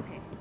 okay.